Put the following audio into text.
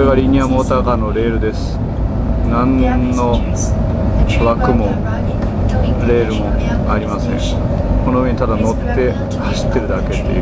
れがリニアモーターカーのレールです。何の枠もレールもありません。この上にただ乗って走ってるだけっていう。